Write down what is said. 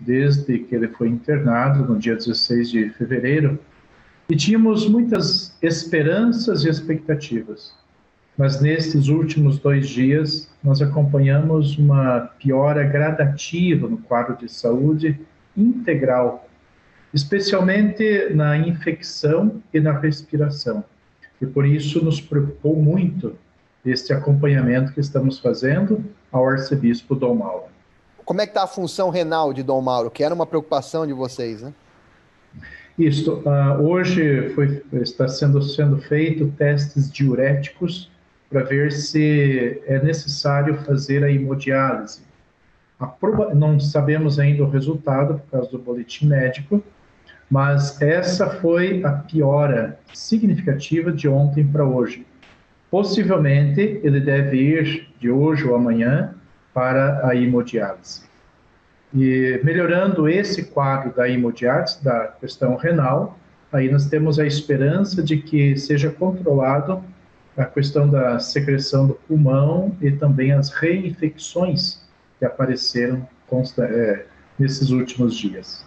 desde que ele foi internado no dia 16 de fevereiro e tínhamos muitas esperanças e expectativas. Mas nestes últimos dois dias, nós acompanhamos uma piora gradativa no quadro de saúde integral, especialmente na infecção e na respiração. E por isso nos preocupou muito este acompanhamento que estamos fazendo ao arcebispo Dom Mauro. Como é que está a função renal de Dom Mauro, que era uma preocupação de vocês, né? Isso. Uh, hoje foi, está sendo, sendo feito testes diuréticos para ver se é necessário fazer a hemodiálise. A proba... Não sabemos ainda o resultado por causa do boletim médico, mas essa foi a piora significativa de ontem para hoje. Possivelmente ele deve ir de hoje ou amanhã para a hemodiálise. E melhorando esse quadro da hemodiálise, da questão renal, aí nós temos a esperança de que seja controlado a questão da secreção do pulmão e também as reinfecções que apareceram é, nesses últimos dias.